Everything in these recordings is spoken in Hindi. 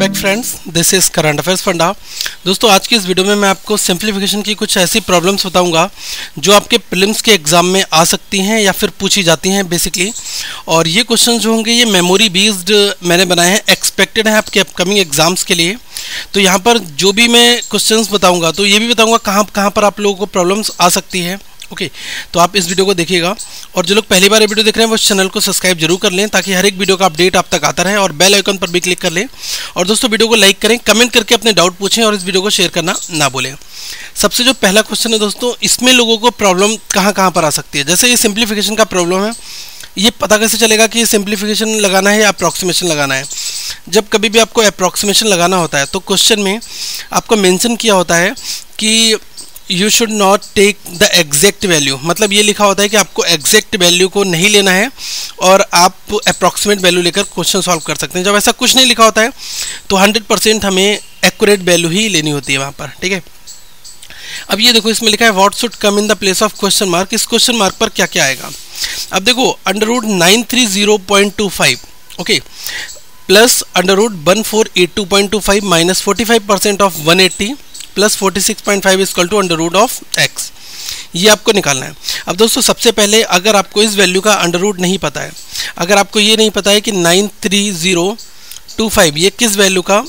Back friends this is current affairs funda दोस्तों, आज की इस वीडियो में मैं आपको सिंप्लीफिकेशन की कुछ ऐसी प्रॉब्लम्स बताऊँगा, जो आपके प्रिलिम्स के एग्ज़ाम में आ सकती हैं या फिर पूछी जाती हैं बेसिकली और ये क्वेश्चन जो होंगे, ये मेमोरी बेस्ड मैंने बनाए हैं एक्सपेक्टेड हैं आपके अपकमिंग एग्ज़ाम्स के लिए. तो यहाँ पर जो भी मैं क्वेश्चन बताऊँगा तो ये भी बताऊँगा कहाँ कहाँ पर आप लोगों को प्रॉब्लम्स आ सकती है. ओके तो आप इस वीडियो को देखिएगा। और जो लोग पहली बार वीडियो देख रहे हैं, वो चैनल को सब्सक्राइब ज़रूर कर लें, ताकि हर एक वीडियो का अपडेट आप तक आता रहे और बेल आइकन पर भी क्लिक कर लें। और दोस्तों वीडियो को लाइक करें कमेंट करके अपने डाउट पूछें और इस वीडियो को शेयर करना ना भूलें। सबसे जो पहला क्वेश्चन है दोस्तों, इसमें लोगों को प्रॉब्लम कहाँ कहाँ पर आ सकती है? जैसे ये सिंप्लीफिकेशन का प्रॉब्लम है, ये पता कैसे चलेगा कि सिंप्लीफिकेशन लगाना है या अप्रॉक्सीमेशन लगाना है? जब कभी भी आपको अप्रॉक्सीमेशन लगाना होता है तो क्वेश्चन में आपको मेंशन किया होता है कि you should not take the exact value मतलब ये लिखा होता है कि आपको एग्जैक्ट वैल्यू को नहीं लेना है और आप अप्रॉक्सीमेट वैल्यू लेकर क्वेश्चन सॉल्व कर सकते हैं। जब ऐसा कुछ नहीं लिखा होता है तो 100 परसेंट हमें एक्यूरेट वैल्यू ही लेनी होती है वहाँ पर, ठीक है? अब ये देखो, इसमें लिखा है what should come in the place of question mark इस क्वेश्चन मार्क पर क्या क्या आएगा? अब देखो under root nine three zero point two five okay plus under root one four eight two point two five minus forty five percent of one eighty plus forty six point five equal to under root of X ये आपको निकालना है। अब दोस्तों, सबसे पहले अगर आपको इस वैल्यू का अंडर रूट नहीं पता है, अगर आपको ये नहीं पता है कि nine three zero two five ये किस वैल्यू का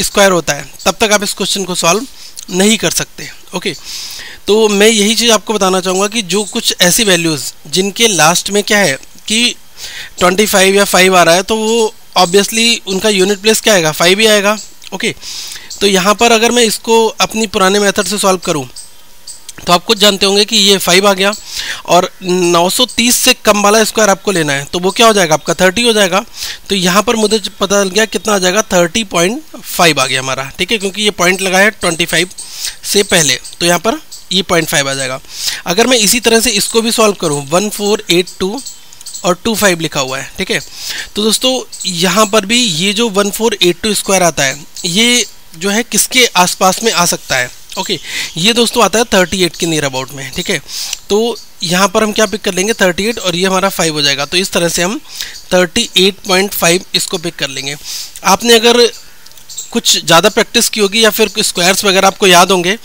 स्क्वायर होता है, तब तक आप इस क्वेश्चन को सॉल्व नहीं कर सकते ओके तो मैं यही चीज़ आपको बताना चाहूँगा कि जो कुछ ऐसी वैल्यूज़ जिनके लास्ट में क्या है कि 25 या 5 आ रहा है तो वो ऑब्वियसली उनका यूनिट प्लेस क्या आएगा? 5 ही आएगा ओके तो यहाँ पर अगर मैं इसको अपनी पुराने मेथड से सॉल्व करूँ तो आप कुछ जानते होंगे कि ये फाइव आ गया और 930 से कम वाला स्क्वायर आपको लेना है तो वो क्या हो जाएगा? आपका 30 हो जाएगा। तो यहाँ पर मुझे पता चल गया कितना आ जाएगा? 30.5 आ गया हमारा, ठीक है? क्योंकि ये पॉइंट लगा है 25 से पहले तो यहाँ पर ये पॉइंट फाइव आ जाएगा। अगर मैं इसी तरह से इसको भी सॉल्व करूँ वन फोर एट टू और टू फाइव लिखा हुआ है, ठीक है? तो दोस्तों, यहाँ पर भी ये जो one four eight two square आता है, ये जो है किसके आसपास में आ सकता है? ओके ये दोस्तों आता है थर्टी एट के नियर अबाउट में, ठीक है? तो यहाँ पर हम क्या पिक कर लेंगे? थर्टी एट और ये हमारा फाइव हो जाएगा। तो इस तरह से हम थर्टी एट पॉइंट फाइव इसको पिक कर लेंगे। आपने अगर कुछ ज़्यादा प्रैक्टिस की होगी या फिर स्क्वायर्स वगैरह आपको याद होंगे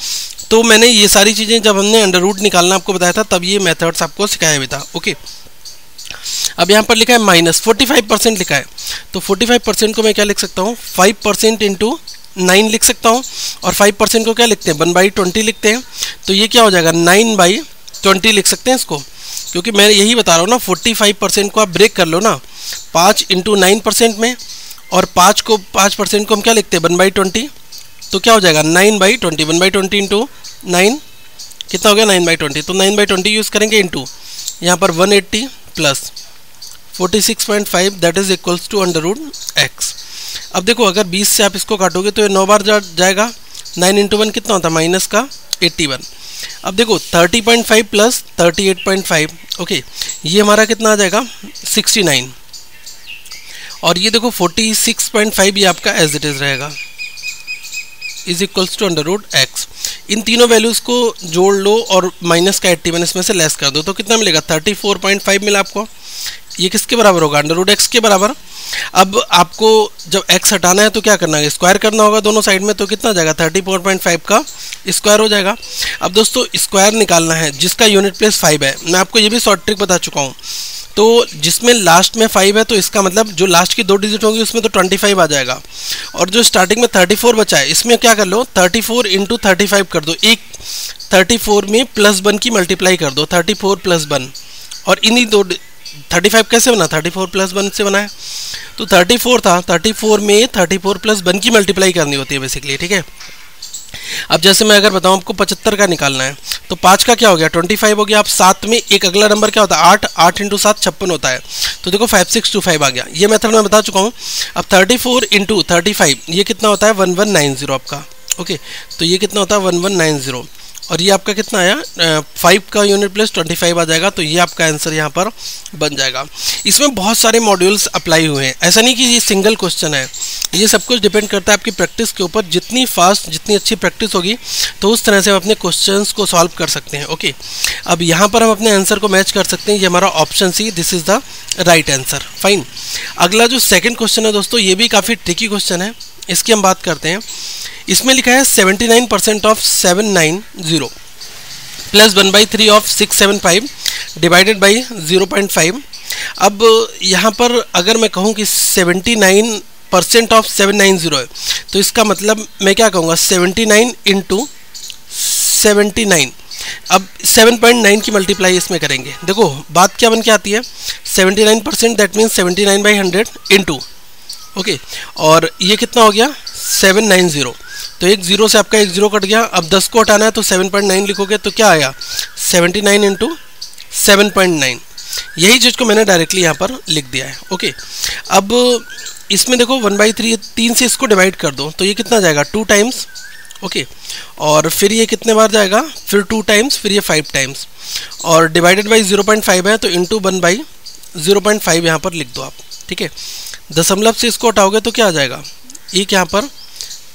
तो मैंने ये सारी चीज़ें जब हमने अंडर रूट निकालना आपको बताया था, तब ये मेथड्स आपको सिखाया भी था। ओके अब यहाँ पर लिखा है माइनस फोर्टी फाइव परसेंट लिखा है। तो फोर्टी फाइव परसेंट को मैं क्या लिख सकता हूँ? फाइव परसेंट इंटू नाइन लिख सकता हूँ और फाइव परसेंट को क्या लिखते हैं? वन बाई ट्वेंटी लिखते हैं। तो ये क्या हो जाएगा? नाइन बाई ट्वेंटी लिख सकते हैं इसको। क्योंकि मैं यही बता रहा हूँ ना फोर्टी फाइव परसेंट को आप ब्रेक कर लो ना, पाँच इंटू नाइन परसेंट में, और पाँच को, पाँच परसेंट को हम क्या लिखते हैं? वन बाई ट्वेंटी तो क्या हो जाएगा? Nine by twenty one by twenty into nine कितना हो गया? नाइन बाई ट्वेंटी तो नाइन बाई ट्वेंटी यूज़ करेंगे इंटू यहाँ पर one eighty plus forty six point five that is equals to under root X अब देखो, अगर 20 से आप इसको काटोगे तो ये नौ बार जा, जाएगा। नाइन इंटू वन कितना होता? है माइनस का 81 अब देखो 30.5 प्लस 38.5 ओके ये हमारा कितना आ जाएगा? 69 और ये देखो 46.5 ये आपका एज इट इज़ रहेगा। Is equals to under root X इन तीनों वैल्यूज़ को जोड़ लो और माइनस का एट्टी वन इसमें से लेस कर दो। तो कितना मिलेगा? 34.5 मिला आपको। ये किसके बराबर होगा? अंडर रूट एक्स के बराबर। अब आपको जब x हटाना है तो क्या करना है? स्क्वायर करना होगा दोनों साइड में तो कितना जाएगा? थर्टी फोर पॉइंट फाइव का स्क्वायर हो जाएगा। अब दोस्तों स्क्वायर निकालना है, जिसका यूनिट प्लेस फाइव है। मैं आपको ये भी शॉर्ट ट्रिक बता चुका हूँ। तो जिसमें लास्ट में फाइव है तो इसका मतलब जो लास्ट की दो डिजिट होंगी, उसमें तो ट्वेंटी फाइव आ जाएगा। और जो स्टार्टिंग में थर्टी फोर बचा है, इसमें क्या कर लो? Thirty four into thirty five कर दो। एक थर्टी फोर में प्लस वन की मल्टीप्लाई कर दो। थर्टी फोर प्लस वन और इन्हीं दो थर्टी फाइव कैसे बना? थर्टी फोर प्लस वन से बना है। तो थर्टी फोर था। थर्टी फोर में थर्टी फोर प्लस वन की मल्टीप्लाई करनी होती है बेसिकली ठीक है? अब जैसे मैं अगर बताऊँ, आपको पचहत्तर का निकालना है तो पाँच का क्या हो गया? ट्वेंटी फाइव हो गया। आप सात में एक अगला नंबर क्या होता है? आठ। आठ इंटू सात छप्पन होता है। तो देखो फाइव सिक्स टू फाइव आ गया। ये मेथड मैं बता चुका हूँ। अब thirty four into thirty five ये कितना होता है? वन वन नाइन ज़ीरो आपका। ओके? तो ये कितना होता है? वन वन नाइन ज़ीरो और ये आपका कितना आया? फाइव का यूनिट प्लस ट्वेंटी फाइव आ जाएगा तो ये आपका आंसर यहाँ पर बन जाएगा। इसमें बहुत सारे मॉड्यूल्स अप्लाई हुए हैं। ऐसा नहीं कि ये सिंगल क्वेश्चन है। ये सब कुछ डिपेंड करता है आपकी प्रैक्टिस के ऊपर। जितनी फास्ट जितनी अच्छी प्रैक्टिस होगी तो उस तरह से हम अपने क्वेश्चन को सॉल्व कर सकते हैं ओके अब यहाँ पर हम अपने आंसर को मैच कर सकते हैं। ये हमारा option C this is the right answer fine अगला जो सेकेंड क्वेश्चन है दोस्तों, ये भी काफ़ी ट्रिकी क्वेश्चन है। इसकी हम बात करते हैं। इसमें लिखा है 79 percent of 790 plus one by three of six seven five divided by zero point five. अब यहाँ पर अगर मैं कहूँ कि 79 परसेंट ऑफ़ 790 है तो इसका मतलब मैं क्या कहूँगा? 79 नाइन इंटू सेवेंटी नाइन। अब 7.9 की मल्टीप्लाई इसमें करेंगे। देखो, बात क्या बन के आती है? 79 percent that means 79 nine by hundred into okay, और ये कितना हो गया? 790 तो एक ज़ीरो से आपका एक ज़ीरो कट गया, अब 10 को हटाना है तो 7.9 लिखोगे तो क्या आया? 79 nine into seven point nine. यही चीज़ को मैंने डायरेक्टली यहाँ पर लिख दिया है, ओके। अब इसमें देखो, वन बाई थ्री, तीन से इसको डिवाइड कर दो तो ये कितना जाएगा? Two times okay. और फिर ये कितने बार जाएगा? फिर टू टाइम्स फिर ये फाइव टाइम्स और divided by zero point five है तो into one by zero point five यहाँ पर लिख दो आप, ठीक है? दशमलव से इसको हटाओगे तो क्या आ जाएगा? एक यहाँ पर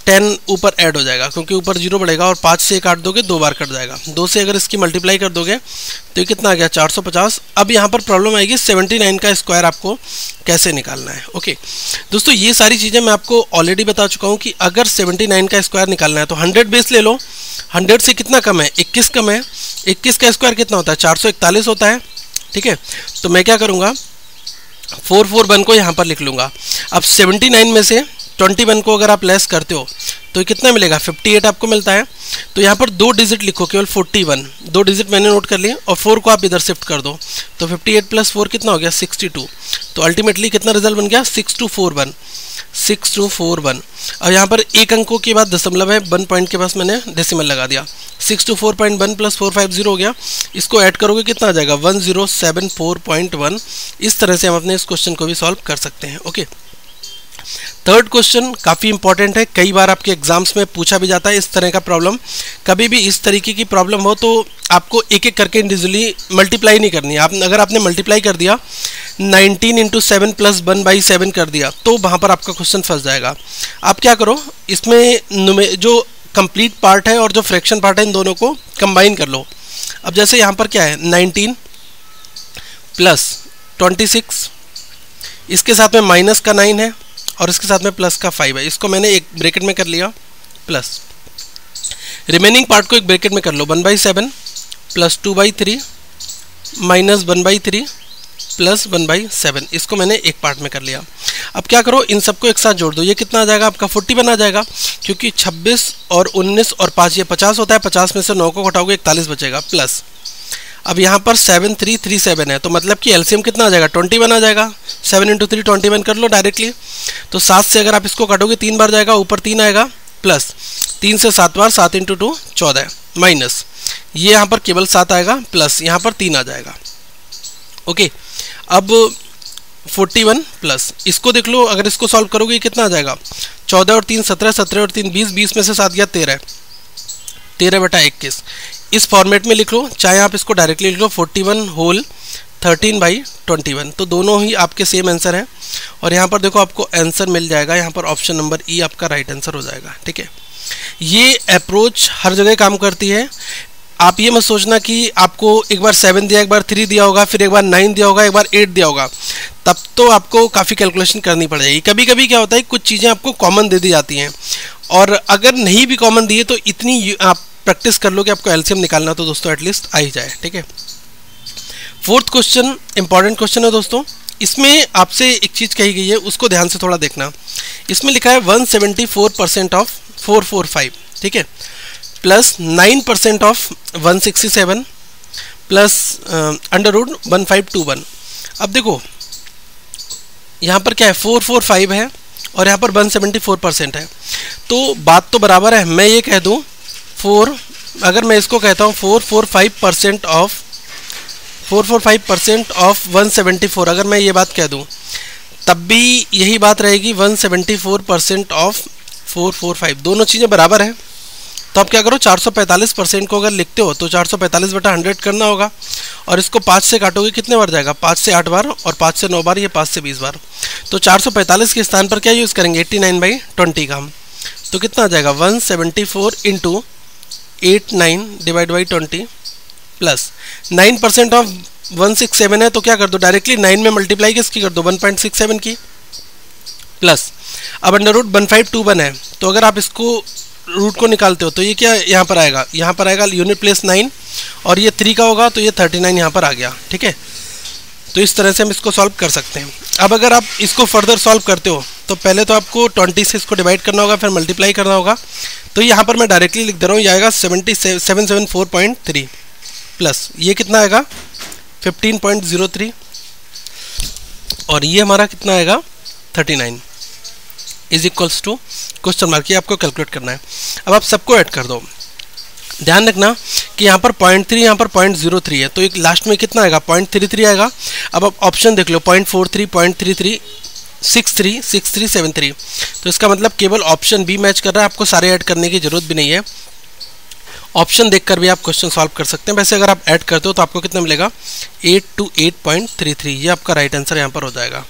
टेन ऊपर ऐड हो जाएगा, क्योंकि ऊपर ज़ीरो बढ़ेगा और पाँच से काट दोगे, दो बार कट जाएगा। दो से अगर इसकी मल्टीप्लाई कर दोगे तो ये कितना आ गया? 450 अब यहाँ पर प्रॉब्लम आएगी 79 का स्क्वायर आपको कैसे निकालना है ओके दोस्तों, ये सारी चीज़ें मैं आपको ऑलरेडी बता चुका हूँ कि अगर 79 का स्क्वायर निकालना है तो 100 बेस ले लो। 100 से कितना कम है? 21 कम है। 21 का स्क्वायर कितना होता है? चार सौ इकतालीस होता है, ठीक है? तो मैं क्या करूँगा? फोर फोर वन को यहाँ पर लिख लूँगा। अब 79 में से 21 को अगर आप लेस करते हो तो कितना मिलेगा? 58 आपको मिलता है। तो यहाँ पर दो डिजिट लिखो, केवल 41 दो डिजिट मैंने नोट कर लिए और फोर को आप इधर शिफ्ट कर दो। तो 58 एट प्लस फोर कितना हो गया? 62 तो अल्टीमेटली कितना रिज़ल्ट बन गया? Six two four one six two four one और यहाँ पर एक अंकों के बाद दशमलव है वन पॉइंट के पास मैंने डेसिमल लगा दिया। Six two four point one plus four five zero हो गया। इसको ऐड करोगे कितना आ जाएगा? One zero seven four point one इस तरह से हम अपने इस क्वेश्चन को भी सॉल्व कर सकते हैं ओके थर्ड क्वेश्चन काफ़ी इंपॉर्टेंट है। कई बार आपके एग्ज़ाम्स में पूछा भी जाता है इस तरह का प्रॉब्लम कभी भी इस तरीके की प्रॉब्लम हो तो आपको एक एक करके इंडिविजुअली मल्टीप्लाई नहीं करनी। आप, अगर आपने मल्टीप्लाई कर दिया 19 into seven plus one by seven कर दिया तो वहाँ पर आपका क्वेश्चन फंस जाएगा। आप क्या करो, इसमें जो कंप्लीट पार्ट है और जो फ्रैक्शन पार्ट है, इन दोनों को कंबाइन कर लो। अब जैसे यहाँ पर क्या है 19 प्लस 26 इसके साथ में माइनस का नाइन है। और इसके साथ में प्लस का फाइव है। इसको मैंने एक ब्रेकेट में कर लिया प्लस रिमेनिंग पार्ट को एक ब्रेकेट में कर लो one by seven plus two by three minus one by three plus one by seven इसको मैंने एक पार्ट में कर लिया। अब क्या करो, इन सबको एक साथ जोड़ दो। ये कितना आ जाएगा? आपका फोर्टी वन आ जाएगा, क्योंकि छब्बीस और उन्नीस और पाँच, ये पचास होता है, पचास में से नौ को घटाओगे, इकतालीस बचेगा प्लस अब यहाँ पर सेवन थ्री थ्री सेवन है तो मतलब कि एलसीएम कितना आ जाएगा? ट्वेंटी वन आ जाएगा। Seven into three twenty one कर लो डायरेक्टली तो सात से अगर आप इसको काटोगे, तीन बार जाएगा, ऊपर तीन आएगा प्लस तीन से सात बार, सात इंटू टू चौदह माइनस ये यहाँ पर केवल सात आएगा प्लस यहाँ पर तीन आ जाएगा। ओके अब फोर्टी वन प्लस इसको देख लो, अगर इसको सॉल्व करोगे कितना आ जाएगा? चौदह और तीन, सत्रह सत्रह और तीन, बीस बीस में से सात गया तेरह। तेरह बटा इक्कीस। इस फॉर्मेट में लिख लो, चाहे आप इसको डायरेक्टली लिख लो forty one whole thirteen by twenty one तो दोनों ही आपके सेम आंसर हैं। और यहाँ पर देखो आपको आंसर मिल जाएगा, यहाँ पर ऑप्शन नंबर ई आपका राइट आंसर हो जाएगा, ठीक है? ये अप्रोच हर जगह काम करती है। आप ये मत सोचना कि आपको एक बार सेवन दिया, एक बार थ्री दिया होगा, फिर एक बार नाइन दिया होगा, एक बार एट दिया होगा। तब तो आपको काफ़ी कैलकुलेशन करनी पड़ेगी। कभी कभी क्या होता है, कुछ चीज़ें आपको कॉमन दे दी जाती हैं। और अगर नहीं भी कॉमन दिए तो इतनी आप प्रैक्टिस कर लो कि आपको एल्सियम निकालना तो दोस्तों एटलीस्ट आ ही जाए, ठीक है? फोर्थ क्वेश्चन इंपॉर्टेंट क्वेश्चन है दोस्तों। इसमें आपसे एक चीज़ कही गई है, उसको ध्यान से थोड़ा देखना। इसमें लिखा है 174 परसेंट ऑफ़ 445 ठीक है? Plus 9 percent of 167 plus under root one अब देखो, यहाँ पर क्या है? 445 है और यहाँ पर 174 परसेंट है। तो बात तो बराबर है, मैं ये कह दूँ फोर, अगर मैं इसको कहता हूँ four four, five percent of, four four, five percent of one seventy four, अगर मैं ये बात कह दूँ, तब भी यही बात रहेगी one seventy four percent of four four, five. दोनों चीज़ें बराबर हैं। तो आप क्या करो 445 परसेंट को अगर लिखते हो तो 445 बटा हंड्रेड करना होगा, और इसको पाँच से काटोगे, कितने बार जाएगा? पाँच से आठ बार और पाँच से नौ बार, ये पाँच से बीस बार? तो 445 के स्थान पर क्या यूज़ करेंगे? 89 नाइन बाई ट्वेंटी का हम। तो कितना आ जाएगा? 174 seventy four into eight nine divide by twenty plus nine percent of one six seven है तो क्या कर दो? डायरेक्टली नाइन में मल्टीप्लाई किसकी कर दो? वन पॉइंट सिक्स सेवन की प्लस अब under root one five two one है तो अगर आप इसको रूट को निकालते हो तो ये क्या यहाँ पर आएगा? यहाँ पर आएगा यूनिट प्लेस नाइन और ये थ्री का होगा तो ये थर्टी नाइन यहाँ पर आ गया, ठीक है? तो इस तरह से हम इसको सॉल्व कर सकते हैं। अब अगर आप इसको फर्दर सॉल्व करते हो तो पहले तो आपको ट्वेंटी से इसको डिवाइड करना होगा, फिर मल्टीप्लाई करना होगा। तो यहाँ पर मैं डायरेक्टली लिख दे रहा हूँ, ये आएगा seventy seven seven four point three plus ये कितना आएगा? फिफ्टीन पॉइंट ज़ीरो थ्री और ये हमारा कितना आएगा? Thirty nine is equals to question mark ये आपको कैलकुलेट करना है। अब आप सबको ऐड कर दो। ध्यान रखना कि यहाँ पर पॉइंट थ्री यहाँ पर पॉइंट ज़ीरो थ्री है। तो एक लास्ट में कितना आएगा? पॉइंट थ्री थ्री आएगा। अब आप ऑप्शन देख लो point four three point three three six three six three, seven three. तो इसका मतलब केवल ऑप्शन बी मैच कर रहा है, आपको सारे ऐड करने की ज़रूरत भी नहीं है। ऑप्शन देखकर भी आप क्वेश्चन सॉल्व कर सकते हैं। वैसे अगर आप ऐड करते हो तो आपको कितना मिलेगा? Eight two eight point three three ये आपका राइट आंसर यहाँ पर हो जाएगा।